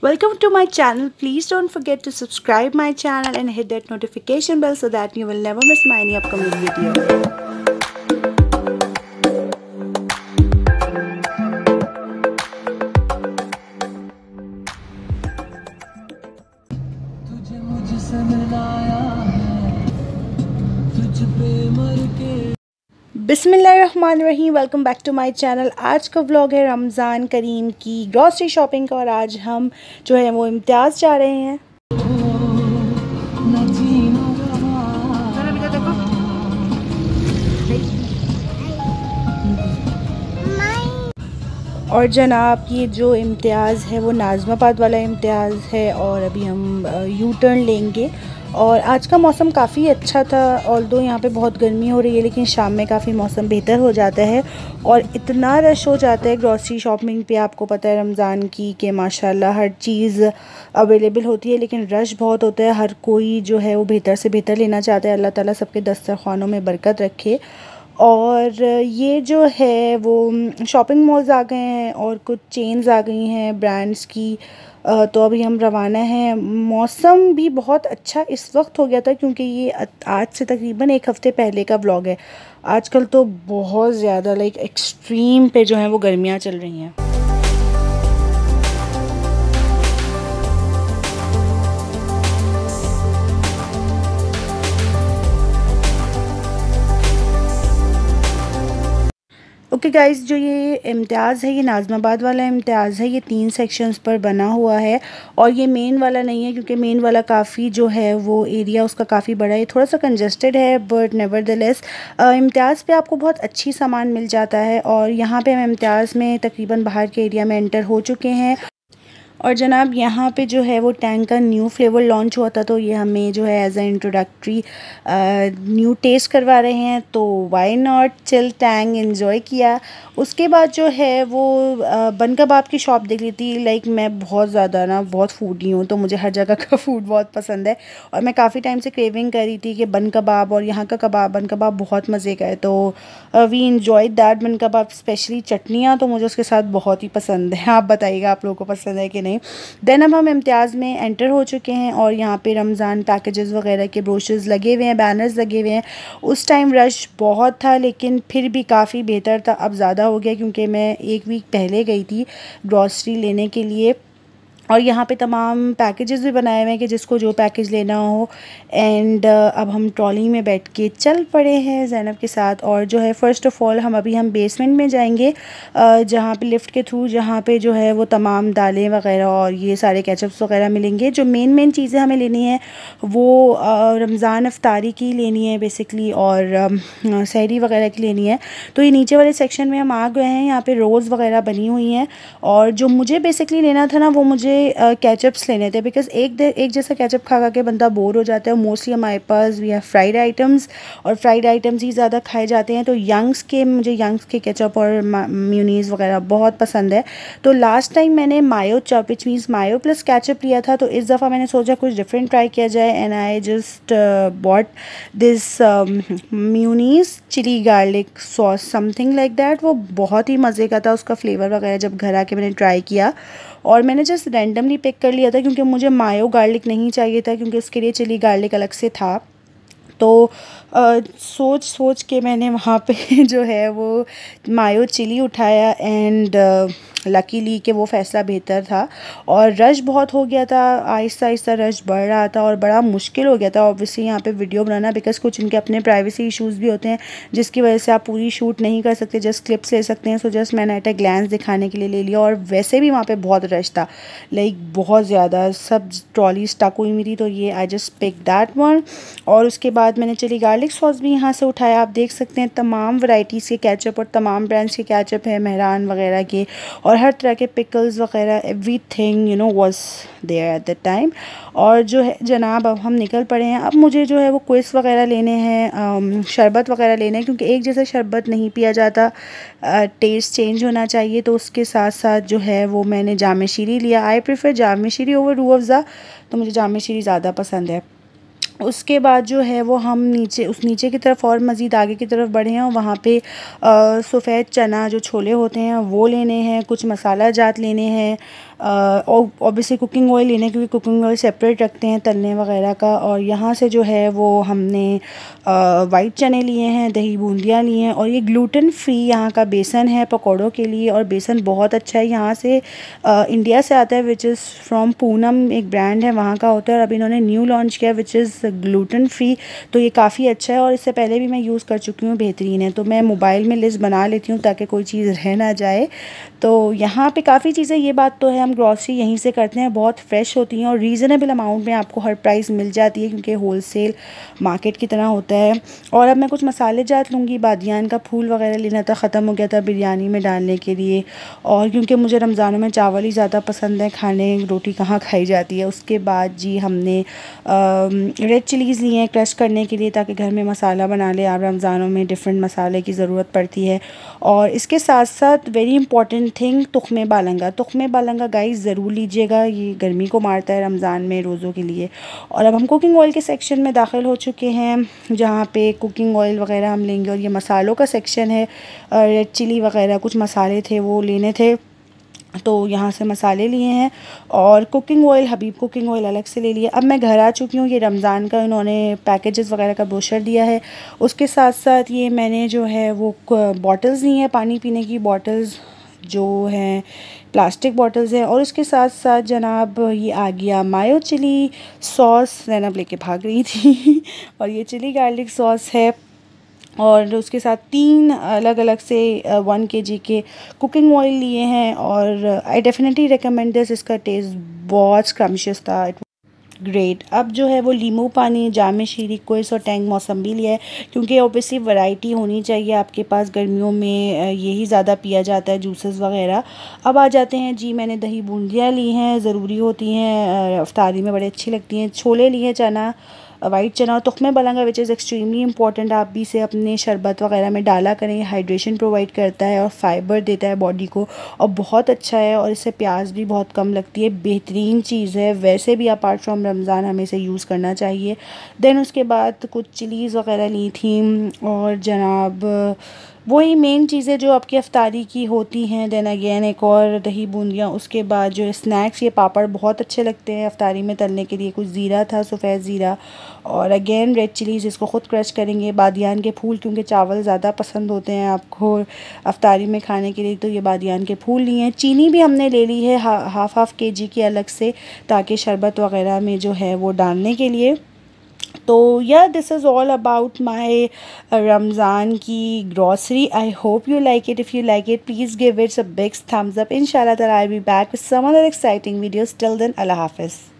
Welcome to my channel. Please don't forget to subscribe my channel and hit that notification bell so that you will never miss my any upcoming video. बिसमीम welcome back to my channel आज का vlog है रमज़ान करीम की grocery shopping का और आज हम जो है वो इम्तियाज़ जा रहे हैं। और जनाब, ये जो इम्तियाज़ है, वो नाज़माबाद वाला इम्तियाज़ है और अभी हम यू टर्न लेंगे। और आज का मौसम काफ़ी अच्छा था ऑल दो यहाँ पर बहुत गर्मी हो रही है, लेकिन शाम में काफ़ी मौसम बेहतर हो जाता है। और इतना रश हो जाता है ग्रॉसरी शॉपिंग पे, आपको पता है रमज़ान की कि माशाल्लाह हर चीज़ अवेलेबल होती है, लेकिन रश बहुत होता है। हर कोई जो है, वो बेहतर से बेहतर लेना चाहता है। अल्लाह ताला सबके दस्तरखानों में बरकत रखे। और ये जो है वो शॉपिंग मॉल्स आ गए हैं और कुछ चेन्स आ गई हैं ब्रांड्स की। तो अभी हम रवाना हैं। मौसम भी बहुत अच्छा इस वक्त हो गया था क्योंकि ये आज से तकरीबन एक हफ़्ते पहले का व्लॉग है। आजकल तो बहुत ज़्यादा लाइक एक्सट्रीम पे जो है वो गर्मियाँ चल रही हैं। ओके गाइस जो ये इम्तियाज़ है, ये नाज़माबाद वाला इम्तियाज़ है, ये तीन सेक्शंस पर बना हुआ है और ये मेन वाला नहीं है क्योंकि मेन वाला काफ़ी जो है वो एरिया उसका काफ़ी बड़ा है थोड़ा सा कंजस्टेड है but nevertheless Imtiaz पर आपको बहुत अच्छी सामान मिल जाता है और यहाँ पर हम इम्तियाज़ में तकरीबन बाहर के एरिया में एंटर हो चुके हैं। और जनाब, यहाँ पे जो है वो टैंक का न्यू फ्लेवर लॉन्च हुआ था तो ये हमें जो है as a introductory new test करवा रहे हैं तो why not chill tang enjoy किया उसके बाद जो है वो बन कबाब की शॉप देख ली थी लाइक मैं बहुत ज़्यादा ना, बहुत फूडी हूँ तो मुझे हर जगह का फ़ूड बहुत पसंद है। और मैं काफ़ी टाइम से क्रेविंग कर रही थी कि बन कबाब और यहाँ का कबाब, बन कबाब बहुत मज़े का है। तो we enjoy that bun kabab specially चटनियाँ तो मुझे उसके साथ बहुत ही पसंद है। आप बताइएगा आप लोगों को पसंद है कि नहीं। देन अब हम इम्तियाज़ में एंटर हो चुके हैं और यहाँ पे रमज़ान पैकेजेस वगैरह के ब्रोशर्स लगे हुए हैं बैनर्स लगे हुए हैं। उस टाइम रश बहुत था, लेकिन फिर भी काफ़ी बेहतर था, अब ज़्यादा हो गया क्योंकि मैं एक वीक पहले गई थी ग्रॉसरी लेने के लिए। और यहाँ पे तमाम पैकेजेस भी बनाए हुए हैं कि जिसको जो पैकेज लेना हो। एंड अब हम ट्रॉली में बैठ के चल पड़े हैं जैनब के साथ और जो है फ़र्स्ट ऑफ़ ऑल हम अभी हम बेसमेंट में जाएँगे। जहाँ पे लिफ्ट के थ्रू जहाँ पे जो है वो तमाम दालें वगैरह और ये सारे कैचअप्स वगैरह मिलेंगे। जो मेन मेन चीज़ें हमें लेनी है वो अ, रमज़ान अफ्तारी की लेनी है बेसिकली और सहरी वगैरह की लेनी है। तो ये नीचे वाले सेक्शन में हम आ गए हैं यहाँ पर रोज़ वगैरह बनी हुई हैं और जो मुझे बेसिकली लेना था ना वो मुझे कैचअप्स लेने थे बिकॉज़ एक दे, एक जैसा कैचअप खा खा के बंदा बोर हो जाता है। मोस्टली हमारे पास वी हैव फ्राइड आइटम्स और फ्राइड आइटम्स ही ज़्यादा खाए जाते हैं। तो यंग्स के, मुझे यंग्स के कैचअप और म्यूनीस वगैरह बहुत पसंद है। तो लास्ट टाइम मैंने mayo chop which means mayo plus ketchup लिया था तो इस दफ़ा मैंने सोचा कुछ डिफरेंट ट्राई किया जाए। And I just bought this Munis chilli garlic sauce something like that वो बहुत ही मज़े का था, उसका फ्लेवर वगैरह जब घर आके मैंने ट्राई किया। और मैंने जस्ट रैंडमली पिक कर लिया था क्योंकि मुझे मायो गार्लिक नहीं चाहिए था क्योंकि उसके लिए चिली गार्लिक अलग से था। तो आ, सोच सोच के मैंने वहाँ पे जो है वो मायो चिली उठाया एंड लकीली कि वो फ़ैसला बेहतर था। और रश बहुत हो गया था, आहिस्ता आहिस्ता रश बढ़ रहा था और बड़ा मुश्किल हो गया था। ऑब्वियसली यहाँ पे वीडियो बनाना बिकॉज़ कुछ इनके अपने प्राइवेसी इश्यूज़ भी होते हैं, जिसकी वजह से आप पूरी शूट नहीं कर सकते जस्ट क्लिप्स ले सकते हैं। सो जस्ट मैंने एट ए ग्लैंस दिखाने के लिए ले लिया और वैसे भी वहाँ पर बहुत रश था। लाइक बहुत ज़्यादा, सब ट्रॉली स्टक हुई थी तो ये I just pick that one और उसके बाद मैंने चली गार्लिक सॉस भी यहाँ से उठाया। आप देख सकते हैं तमाम वैरायटीज़ के कैचअप और तमाम ब्रांड्स के कैचअप है, मेहरान वगैरह के। और हर तरह के पिकल्स वगैरह everything you know was there at the time और जो है, जनाब, अब हम निकल पड़े हैं। अब मुझे जो है, वो क्विस वगैरह लेने हैं शरबत वगैरह लेने हैं, क्योंकि एक जैसा शरबत नहीं पिया जाता टेस्ट चेंज होना चाहिए तो उसके साथ साथ जो है, वो मैंने जाम शीरी लिया। I prefer jam Shirin over Rooh Afza तो मुझे जाम शीरी ज़्यादा पसंद है। उसके बाद जो है वो हम नीचे, उस नीचे की तरफ़ और मज़ीद आगे की तरफ़ बढ़े हैं और वहाँ पे सफ़ेद चना जो छोले होते हैं वो लेने हैं, कुछ मसाला जात लेने हैं ऑब्वियसली कुकिंग ऑयल लेने क्योंकि कुकिंग ऑयल सेपरेट रखते हैं तलने वगैरह का। और यहाँ से जो है वो हमने वाइट चने लिए हैं दही बूंदियाँ लिए हैं और ये ग्लूटेन फ्री यहाँ का बेसन है पकौड़ों के लिए और बेसन बहुत अच्छा है। यहाँ से आ, इंडिया से आता है विच इज़ फ्रॉम पूनम एक ब्रांड है वहाँ का होता है और अभी इन्होंने न्यू लॉन्च किया विच इज़ ग्लूटेन फ्री तो ये काफ़ी अच्छा है और इससे पहले भी मैं यूज़ कर चुकी हूँ बेहतरीन है। तो मैं मोबाइल में लिस्ट बना लेती हूँ ताकि कोई चीज़ रह ना जाए। तो यहाँ पर काफ़ी चीज़ें ये बात तो है हम ग्रॉसरी यहीं से करते हैं, बहुत फ्रेश होती हैं और रीज़नेबल अमाउंट में आपको हर प्राइस मिल जाती है क्योंकि होल सेल मार्केट की तरह होता है। और अब मैं कुछ मसाले जात लूँगी, बादियान का फूल वगैरह लेना था, ख़त्म हो गया था बिरयानी में डालने के लिए। और क्योंकि मुझे रमज़ानों में चावल ही ज़्यादा पसंद है, खाने, रोटी कहाँ खाई जाती है? उसके बाद जी हमने रेड चिलीज़ लिए हैं क्रश करने के लिए ताकि घर में मसाला बना ले। आप रमज़ानों में डिफरेंट मसाले की ज़रूरत पड़ती है। और इसके साथ साथ वेरी इंपॉर्टेंट थिंग तुखमे बालंगा। तुखमे बालंगा गाइस ज़रूर लीजिएगा। ये गर्मी को मारता है रमज़ान में रोज़ों के लिए। और अब हम कुकिंग ऑयल के सेक्शन में दाखिल हो चुके हैं, जहाँ पे कुकिंग ऑयल वगैरह हम लेंगे और ये मसालों का सेक्शन है रेड चिली वगैरह कुछ मसाले थे, वो लेने थे। तो यहाँ से मसाले लिए हैं और cooking oil Habib cooking oil अलग से ले लिया अब मैं घर आ चुकी हूँ, ये रमज़ान का इन्होंने पैकेजेस वगैरह का ब्रोशर दिया है। उसके साथ साथ ये मैंने जो है वो बॉटल्स ली हैं, पानी पीने की बॉटल्स जो हैं प्लास्टिक बॉटल्स हैं और उसके साथ साथ जनाब ये आ गया मायो चिली सॉस जैनब लेके भाग रही थी और ये चिली गार्लिक सॉस है और उसके साथ तीन अलग अलग से वन के जी के कुकिंग ऑयल लिए हैं और आई डेफिनेटली रिकमेंड दिस इसका टेस्ट बहुत स्क्रम्शियस था ग्रेट अब जो है वो लीमू पानी, जाम शीरी, कोइस और टैंग मौसम्बी लिया है, क्योंकि ओबियसली वैरायटी होनी चाहिए आपके पास गर्मियों में यही ज़्यादा पिया जाता है जूसेस वगैरह। अब आ जाते हैं, जी मैंने दही बूंदियाँ ली हैं, ज़रूरी होती हैं अफ्तारी में बड़ी अच्छी लगती हैं, छोले लिए चना वाइट चना और तुखमे बलंगा विच इज़ एक्सट्रीमली इंपॉर्टेंट आप भी इसे अपने शरबत वगैरह में डाला करें। हाइड्रेशन प्रोवाइड करता है और फाइबर देता है बॉडी को और बहुत अच्छा है और इससे प्याज भी बहुत कम लगती है। बेहतरीन चीज़ है। वैसे भी अपार्ट फ्राम रमज़ान हमें इसे यूज़ करना चाहिए। देन उसके बाद कुछ चिलीज़ वगैरह ली थी और जनाब वही मेन चीज़ें जो आपकी अफ्तारी की होती हैं देन अगेन एक और दही बूंदियाँ, उसके बाद जो स्नैक्स ये पापड़ बहुत अच्छे लगते हैं अफ्तारी में तलने के लिए। कुछ ज़ीरा था, सफ़ेद ज़ीरा, और अगेन रेड चिलीज़ इसको ख़ुद क्रश करेंगे। बादियान के फूल, क्योंकि चावल ज़्यादा पसंद होते हैं आपको अफ्तारी में खाने के लिए तो ये बादियान के फूल लिए हैं। चीनी भी हमने ले ली है हाफ़ हाफ़ के जी की अलग से, ताकि शरबत वगैरह में जो है वो डालने के लिए। तो yeah this is all about my Ramzan की grocery I hope you like it if you like it please give it's a big thumbs up इन शाला I be back with some other exciting videos till then अल्लाह हाफिज़